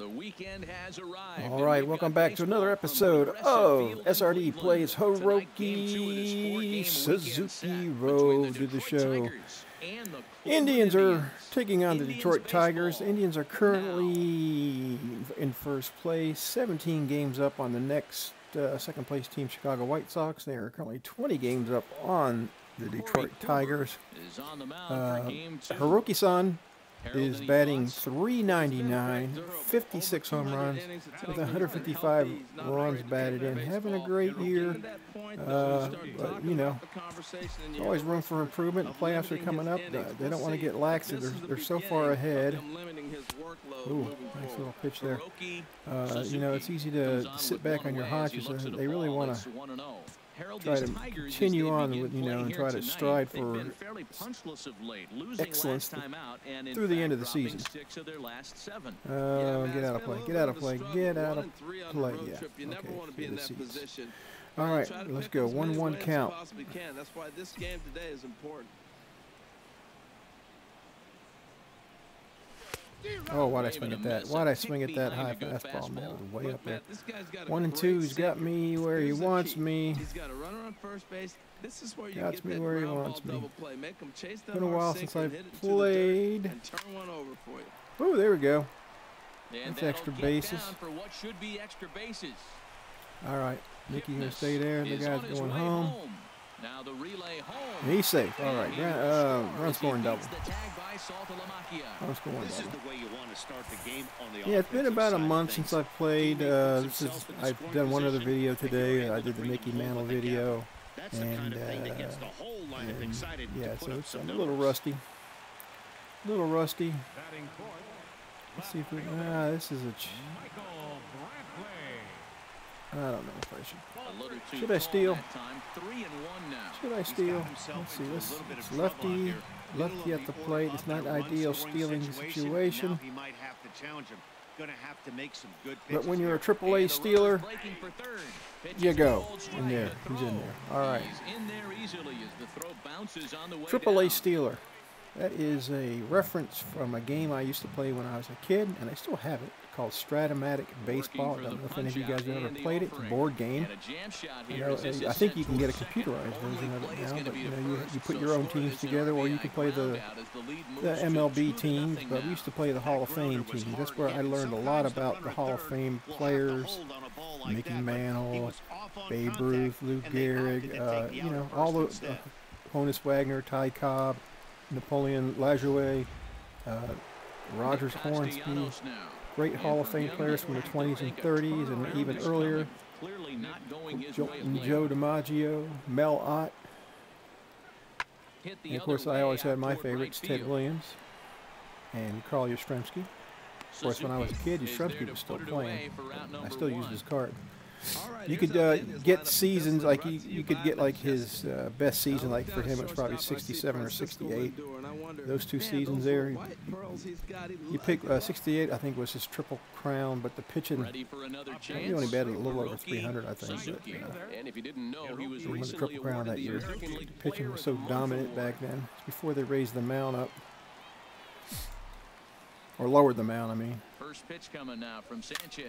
The weekend has arrived. All right, welcome back to another episode of SRD Plays Hiroki Suzuki Road to the show. Indians are taking on the Detroit Tigers. Indians are currently in first place, 17 games up on the next uh, second place team, Chicago White Sox. They are currently 20 games up on the Detroit Tigers. Uh, Hiroki-san is batting 399, 56 home runs, with 155 runs batted in. Having a great year, uh, but you know, always room for improvement. The playoffs are coming up. They don't want to get lax. They're, they're so far ahead. Ooh, nice little pitch there. Uh, you know, it's easy to sit back on your haunches. They really want to try to continue on with, you know, and try to strive for excellence through the end of the season. Uh, get out of play, get out of play, get out of play, yeah. Okay. All right, let's go. 1-1 count. That's why this game today is important. Oh, why'd I swing at that? Why'd I swing at that high fastball? Man, way up there. One and two, he's got me where he wants me. He's got a runner on first base. This is where you Got get me where he wants me. double play. Make him chase that Been a while since I've hit it to the dirt, played. turn one over for you. Oh, there we go. That's extra bases. For what be extra bases. All right, Mickey gonna stay there. The guy's going home. Now the relay home. He's safe. All right, And gra- he will uh, run scoring double. beats the tag by Saltalamacchia. Run scoring This is double. the way you want to start the game on the Yeah, it's been about a month since I've played. Uh, this is himself in the I've scoring done one other video today. I did the Mickey Mantle video. gap. That's the kind and, of thing that uh, gets the whole lineup And, excited yeah, to so it's, I'm a little rusty. A little rusty. Let's see if we. Ah, this is a. I don't know if I should. A little too Should I steal? that time. Three and one now. Should I steal? Let's see. This little bit of it's lefty, lefty at the plate. It's not ideal stealing situation. situation. Now he might have to challenge him. Gonna have to make some good But when you're a here. triple A And the runner's stealer, breaking for third. Pitches you go in there. He's in there. All right. He's in there easily as the throw bounces on the way Triple A down. That is a reference from a game I used to play when I was a kid, and I still have it, called Strat-O-Matic Baseball. I don't know if any of you guys have ever played it. It's a board game. You know, I think you can get a computerized version of it now, but you know, you, you put your own teams together, or you can play the ground out as the lead moves the to MLB teams, but we used to play the Hall of Fame teams. That's where I learned a lot about the Hall of Fame players, Mickey Mantle, Babe Ruth, Lou Gehrig, uh, you know, all the uh, Honus Wagner, Ty Cobb, Napoleon Lajoie, uh, Rogers Hornsby. Great Hall of Fame players from the 20s and 30s and even earlier. Clearly not going his Joe. Joe DiMaggio, Mel Ott, and of course I always had my favorites, Ted. Williams and Carl Yastrzemski. Of course, when I was a kid, Yastrzemski was still put it away playing. I still used his card. You could uh, get seasons like you, you could get like his uh, best season like for him at it's probably shortstop, I see 67 or 68. Lindor, and I wonder, Those two seasons there, little white pearls he's got, he You pick uh, 68 I think was his triple crown, but the pitching Ready for another chance. he only batted a little over 300 I think. But, you know, And if you didn't know, he was won the triple crown that year. The pitching was so dominant back then. Before they raised the mound up or lowered the mound. I mean. First pitch coming now from Sanchez.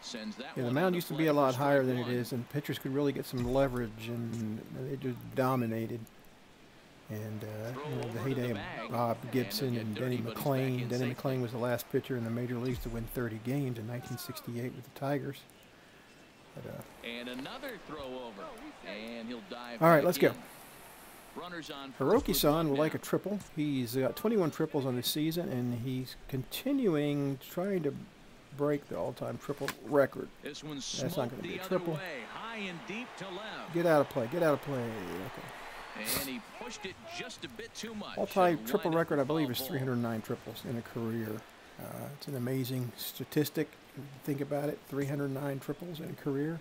Sends that Yeah, the mound used to be a lot higher than it one. is, and pitchers could really get some leverage, and they just dominated. And uh, you know, the heyday the of Bob Gibson he'll and Denny dirty, but he's back McLain. Denny safely. McLain was the last pitcher in the major leagues to win 30 games in 1968 with the Tigers. But, uh, And another throw over. And he'll dive. All right, let's go. in. Runners on Hiroki-san one would like a triple. He's got 21 triples on this season, and he's continuing trying to break the all-time triple record. This one's That's not gonna be a triple. way, high and deep to left. Get out of play. Get out of play. Okay. And he pushed it just a bit too much. All-time triple record, I believe, is 309 triples in a career. Uh, it's an amazing statistic. Think about it: 309 triples in a career.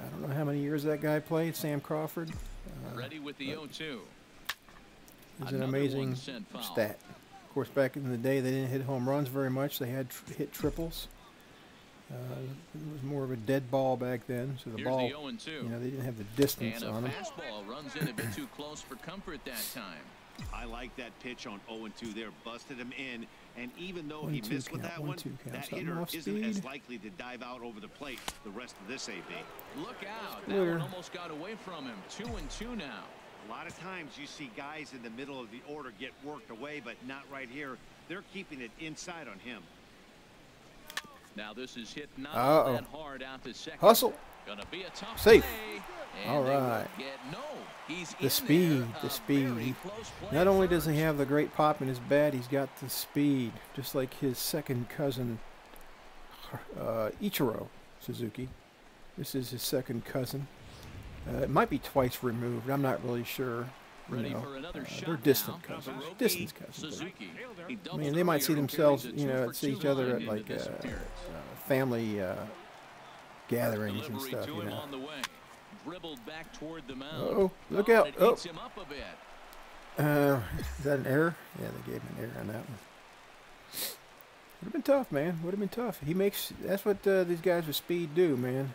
I don't know how many years that guy played. Sam Crawford. Uh, Ready with the 0-2. It's an amazing stat. Of course, back in the day, they didn't hit home runs very much. They had tr- hit triples. Uh, it was more of a dead ball back then, so the Here's ball, the 0-2. you know, they didn't have the distance and a on them. fastball runs in a bit too close for comfort that time. I like that pitch on 0-2 there. Busted him in. And even though One, he two missed with that one, count. that Something hitter off isn't as likely to dive out over the plate the rest of this AB. Look out. That one almost got away from him. Two and two now. A lot of times you see guys in the middle of the order get worked away, but not right here. They're keeping it inside on him. Now this is hit not Uh-oh. that hard out to second. Hustle. Gonna be a tough Safe. play. And All they will right. Get, no, he's The speed, there. the speed. very Not only does he have the great pop in his bat, he's got the speed, just like his second cousin, uh, Ichiro Suzuki. This is his second cousin. Uh, it might be twice removed. I'm not really sure. You know, uh, they're distant cousins. Distant cousins. I mean, they might see themselves, you know, see each other at like uh, uh, family uh, gatherings and stuff. You know. on the way. Dribbled back toward the mound. Uh-oh, look Oh, out. Oh. eats him up a bit. Uh, is that an error? Yeah, they gave him an error on that one. Would have been tough, man. Would have been tough. He makes. That's what uh, these guys with speed do, man.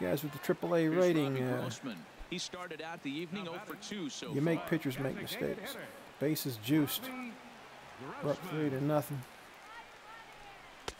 Guys with the AAA rating. Uh, He started out the evening 0 for 2 so you make pitchers make mistakes. Bases juiced. We're up three to nothing.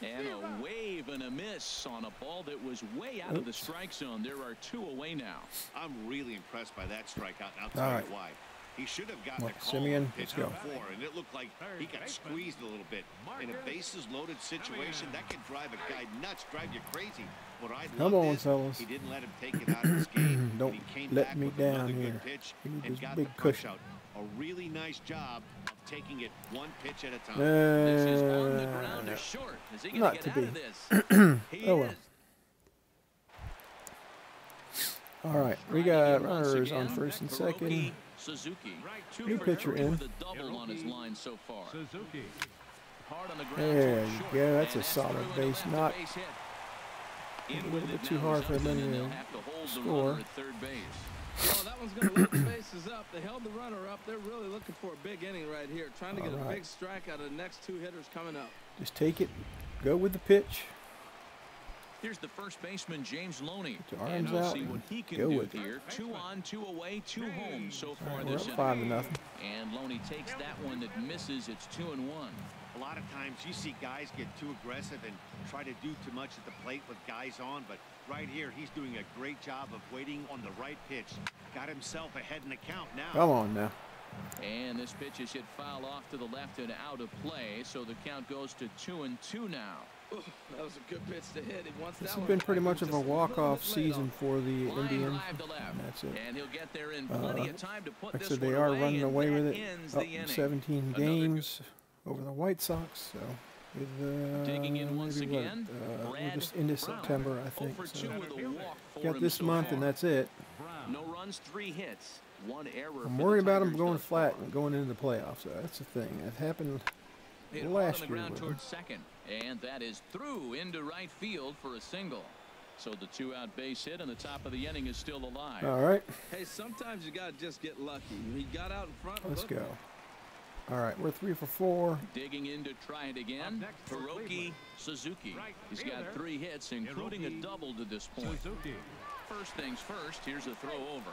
And a wave and a miss on a ball that was way out of the strike zone. There are two away now. I'm really impressed by that strikeout, and I'll tell All you why. He should have gotten What, a call Simeon? the Let's go. before, and it looked like he got squeezed a little bit. In a bases-loaded situation, that can drive a guy nuts, drive you crazy. What I Come on, is fellas. he didn't let him take it out of his game. Don't he came let back me with down here. good pitch Give and got big the punch cushion. out. A really nice job of taking it one pitch at a time. This is on the ground Uh, short. Is he going not get to out be. of this? he Oh, well. all right, we got runners on first and second. Suzuki. New pitcher in. With a double on his line so far. Suzuki. Hard on the ground There towards you go. That's a solid base knock. Base. A little bit too hard for them Upton, and to they'll have to hold the score. runner third base. Well, that one's going to load the bases up. They held the runner up. They're really looking for a big inning right here, trying to get All a big strike out of the next two hitters coming up. Just take it. Go with the pitch. Here's the first baseman, James Loney. Put your arms we'll out see what he can go do with it. here. Two on, two away, two home so far right, we're this up inning. five to nothing. And Loney takes that one that misses. It's two and one. A lot of times you see guys get too aggressive and try to do too much at the plate with guys on, but right here he's doing a great job of waiting on the right pitch. Got himself ahead in the count now. Come on now. And this pitch is hit foul off to the left and out of play. So the count goes to two and two now. Ooh, that was a good pitch to hit. He wants This that has one been pretty much of a walk-off season on for the Line Indians. drive to left. And that's it. And he'll get there in plenty Uh, of time to put Like I this said, they are running away with it. ends Up 17 Another good- games over the White Sox. So with, uh, Digging in once maybe what, again, uh, we're just into Brown. September, I think. So 2 with a walk for got this so month, far. and that's it. No runs, three hits, one error. I'm worried about them going flat and going into the playoffs. So that's the thing. It happened Hit last on the year ground with towards second, and that is through into right field for a single. So the two-out base hit, and the top of the inning is still alive. All right, Hey, sometimes you got to just get lucky. He got out in front. let's go. All right, we're three for four. Digging in to try it again, Hiroki Suzuki. He's got three hits, including a double to this point. First things first, here's a throw over,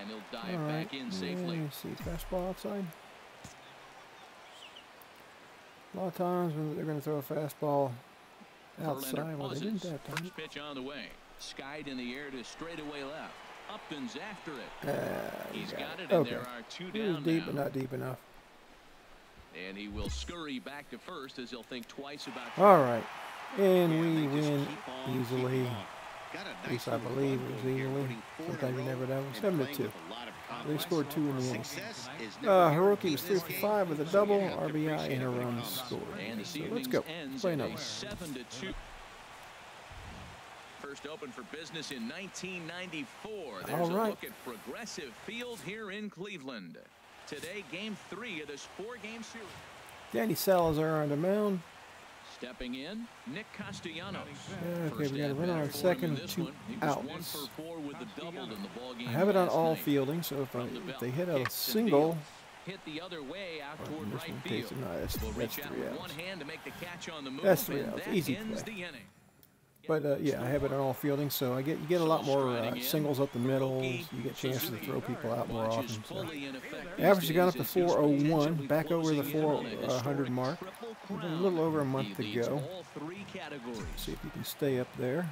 and he'll dive All right. back in safely. Yeah, see, fastball outside. A lot of times when they're going to throw a fastball outside, well, they didn't that time. First pitch on the way. Skied in the air to straightaway left. Upton's after it. Uh, He's you got it, it. and Okay. there are two It was down deep, now. but not deep enough. And he will scurry back to first as he'll think twice about All right, and we they win easily. Got a At least I believe it was easily. putting four in Sometimes you never know. and Seven to two. with a lot of They scored two in the inning. Success Uh, Hiroki was three for five with a double, you RBI, appreciate and a it when it run comes. scored. And So let's go. Play another a one. seven to two. First open for business in 1994. There's All a look at Progressive Field here in Cleveland. Today, game three of this four-game series. Danny Salazar on the mound. Stepping in, Nick Castellanos. Okay, First we got a at runner bat on for second, two one. He outs. for four with the double in the ball game I have it on all night. fielding, so if, I, the if they hit a single. Hit the other way out or toward this right one field. takes it. No, that's, Will that's reach out three with outs. one hand to make the catch on the move. That's three outs. that Easy ends play. the inning. But uh, yeah, I have it on all fielding, so I get you get a lot more uh, singles up the middle. You get chances to throw people out more often. So. Average has gone up to 401, back over the 400 mark. A little over a month to go. See if you can stay up there.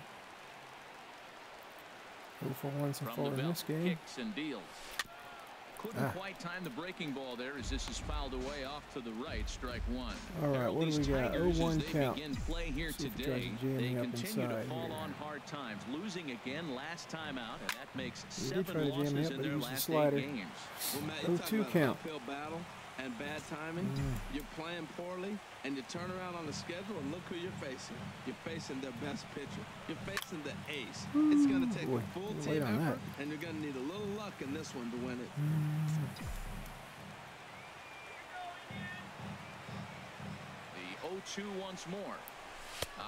0 for 1 so far in this game. Couldn't ah. quite time the breaking ball there as this is fouled away off to the right, strike one. All right, what do we got? 0-1 count. Begin play here today, they continue to fall here. on hard times, losing again last time out, and that makes seven losses in their last eight games. Well, 0-2 count and bad timing, mm. you're playing poorly, and you turn around on the schedule and look who you're facing. You're facing their best pitcher. You're facing the ace. Ooh, it's going to take boy, a full team effort, that. and you're going to need a little luck in this one to win it. Mm. The 0-2 once more.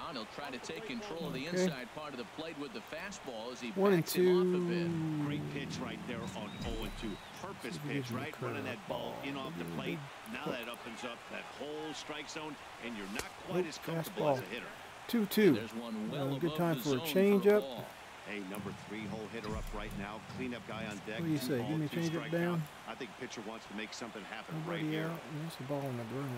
And he'll try to take control of the okay. inside part of the plate with the fastball as he One backs him off a bit. Great pitch right there on 0 2. Purpose pitch, right? Running that ball in off the plate. Now that opens up that whole strike zone, and you're not quite as comfortable as a hitter. 2 2. Well uh, good time for a changeup. Hey, number three hole hitter up right now. Cleanup guy on deck. What do you say? Give me a changeup down. I think pitcher wants to make something happen Nobody right here. There's the ball in the Bruno.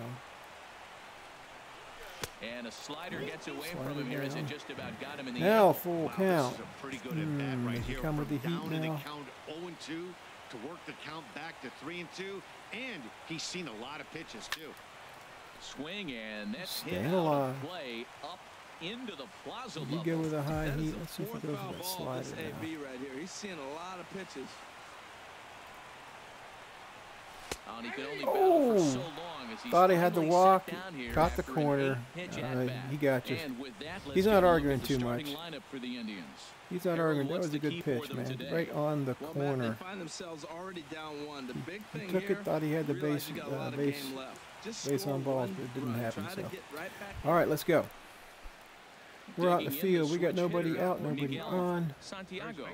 And a slider gets away slider from him here as it just about got him in the Now full wow, count. pretty good mm, right here. Come with the heat now. The count 0 2 to work the count back to 3 and 2. And he's seen a lot of pitches too. Swing and that's hit out of play up into the plaza You he go with a high heat? Let's see if he goes with that slider AB right here. He's seeing a lot of pitches. Oh, he could only so thought he had the walk, caught the corner. Uh, he got you. He's not arguing too much. He's not arguing. That was a good pitch, man. Right on the corner. He took it, thought he had the base, uh, base, base on balls, but it didn't happen. So, all right, let's go. We're out in the field. We got nobody out, nobody on. Santiago.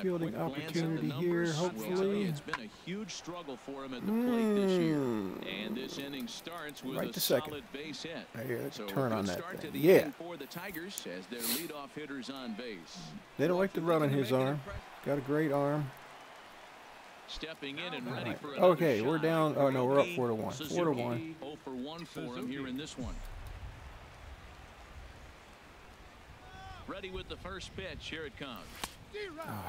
Fielding opportunity here, hopefully. It's been a huge struggle for him at the plate this year. Hmm. And this inning starts with right a second. solid base hit. Here, so turn on that thing. Yeah. For the Tigers as their leadoff hitters on base. They don't like to run on his arm. Got a great arm. Stepping in and ready right. for Okay, we're down. Oh no, we're up four to one. Four to one. 0 for 1 for him here in this one. Ready with the first pitch. Here it comes.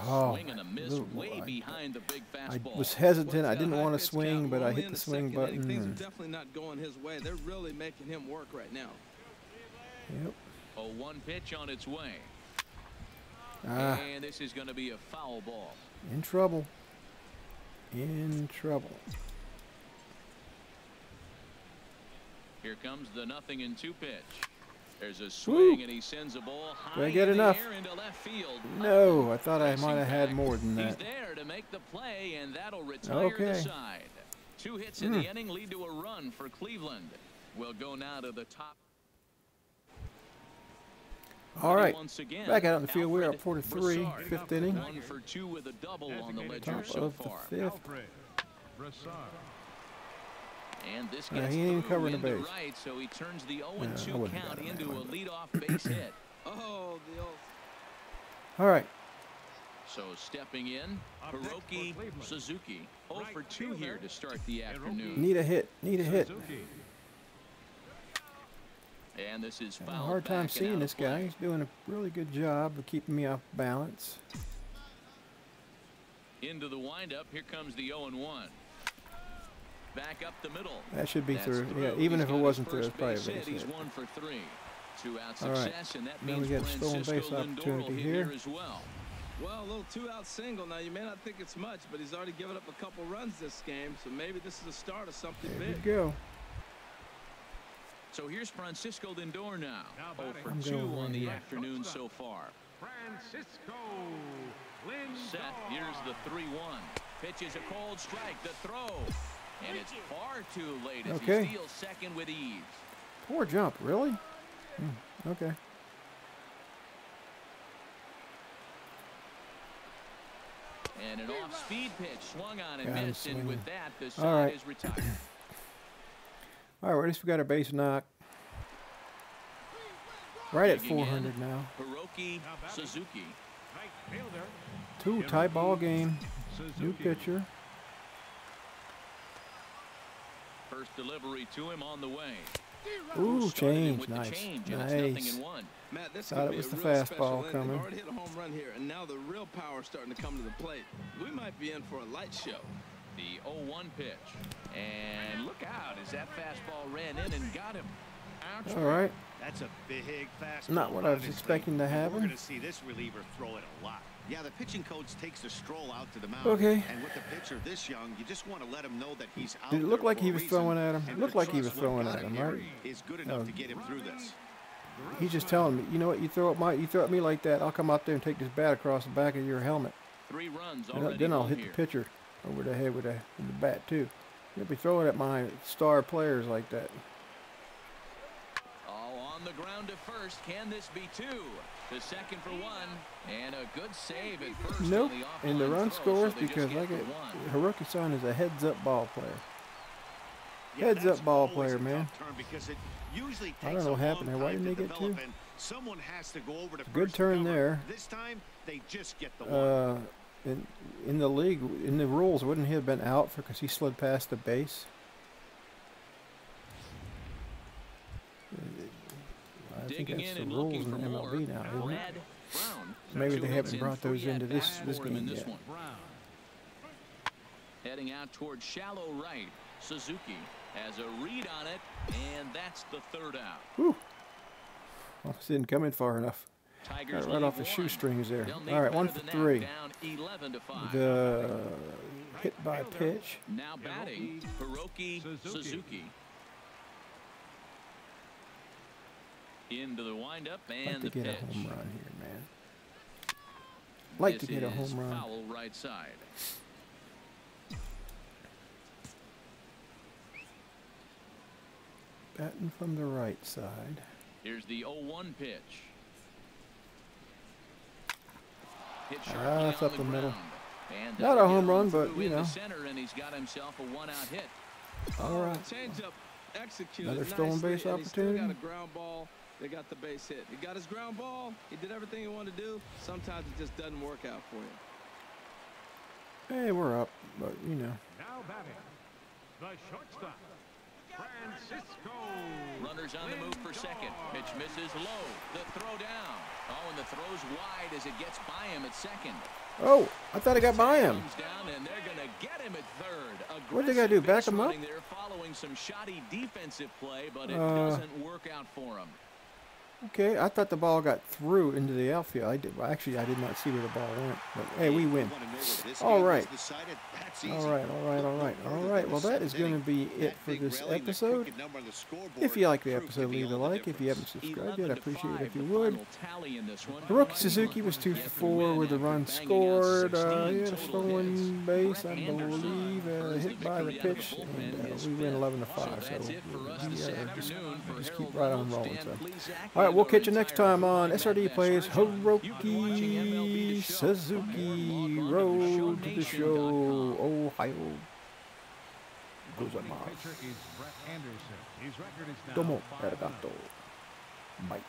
Oh, swing and a miss way behind the big fastball. I was hesitant. I didn't want to swing, but I hit the swing button. Things are definitely not going his way. They're really making him work right now. Yep. A one pitch on its way. Ah. And this is going to be a foul ball. In trouble. In trouble. Here comes the nothing in two pitch. There's a swing and he sends a ball high Did I get enough? Field. No, I thought I might have had more than that. He's there to make the play and that'll retire okay. the side. Two hits in mm. the hmm. inning lead to a run for Cleveland. We'll go now to the top. All right, back out in the field. We're up 4 to 3, fifth inning. One for two with a double on the ledger Top so of the fifth. And this gets uh, he ain't covering the base. Right, so he turns the 0-2 count into a leadoff base hit. Oh, the old. All right. So stepping in, Hiroki Suzuki. 0 for 2 here to start the afternoon. Need a hit. Need a hit. And this is a hard time seeing this guy. He's doing a really good job of keeping me off balance. Into the windup. Here comes the 0 1. Back up the middle. That should be through. through. Yeah, even he's if it wasn't through, it's probably a base hit. He's one for three. Two out All right. and that now we get stolen base opportunity here. here as well. Well, a little two-out single. Now, you may not think it's much, but he's already given up a couple runs this game, so maybe this is the start of something there big. There we go. So here's Francisco Lindor now. now 0 for 2 on the afternoon so far. Francisco Lindor. Set. Here's the 3-1. Pitch is a cold strike. The throw. And it's far too late as okay. he steals second with ease. Poor jump, really? Hmm. Okay. And an off-speed pitch swung on and missed, and with that, the side All right. is retired. All right, well, at least we got our base knock. Right at 400 in, now. Hiroki Suzuki. Two tie ball game. New pitcher. First delivery to him on the way. Ooh, change. with the Nice. change, and it's Nice. in one. Matt, this Thought it was the fastball coming. Hit a home run here, and now the real power is starting to come to the plate. We might be in for a light show. The 0-1 pitch. And look out as that fastball ran in and got him. Ouch. All right. That's a big fastball. Not what I was expecting to happen. We're going to see this reliever throw it a lot. Yeah, the pitching coach takes the stroll out to the mound. Okay. And with the pitcher this young, you just want to let him know that he's out Did it look like he was throwing at him? and Looked like he was throwing at him, here right? Is good oh. enough Oh. to get him through this. He's just telling me, you know what? You throw at my, you throw at me like that, I'll come out there and take this bat across the back of your helmet. Three runs And already then I'll hit here. the pitcher over the head with the, with the bat too. You'll be throwing at my star players like that. Oh, on the ground to first. Can this be two? The second for one. And a good save at first. Nope. the And the run scores so because get I the get one. Haruki-san is a heads-up ball player. Yeah, heads up ball player, man. because it usually I don't know what happened there. Why didn't they get two? Someone has to go over to Good turn cover. there. This time they just get the one. Uh, in in the league, in the rules, wouldn't he have been out for because he slid past the base? I think that's the rules in the. MLB now, isn't it? Brown. Maybe they haven't brought those into this this for in game this yet. one. Brown. Heading out towards shallow right. Suzuki has a read on it, and that's the third out. Whew. Almost didn't come in far enough. Tigers right off the one. shoestrings there. All right, one for three. Down 11 to 5. The uh, hit by pitch. Now batting, Hiroki Suzuki. Into the windup Like and to the get a home run here, man. Like to get a home run. Foul right side. Batting from the right side. Here's the 0-1 pitch. Hit Ah, it's up the the middle. And Not a home run, but, you know. center, and he's got himself a one-out hit. All right. the Changeup executed Another stolen base and he still got opportunity. A. They got the base hit. He got his ground ball. He did everything he wanted to do. Sometimes it just doesn't work out for you. Hey, we're up, but you know. Now batting. The shortstop. Francisco. Runners on the move for second. Pitch misses low. The throw down. Oh, and the throw's wide as it gets by him at second. Oh, I thought I got by him. Down, and they're going to get him at third. What'd they gotta do, back him up? running There following some shoddy defensive play, but it Uh, doesn't work out for him. Okay, I thought the ball got through into the outfield. I did. Well, actually, I did not see where the ball went. But hey, we win. All right. All right, all right, all right, all right. Well, that is going to be it for this episode. If you like the episode, leave a like. If you haven't subscribed yet, I appreciate it if you would. Hiroki Suzuki was two for four with a run scored. Uh, he had a stolen base, I believe, uh, hit by the pitch, and uh, we win 11 to five. So we uh, just, just keep right on rolling. So. All right, and we'll catch you next time on SRD Plays Armstrong. You've been watching MLB Hiroki The Show. For more, Suzuki log on to Road to the show, Ohio. Gozaimasu. pitcher is Brett Anderson. His record is now Domo arigato. Bye.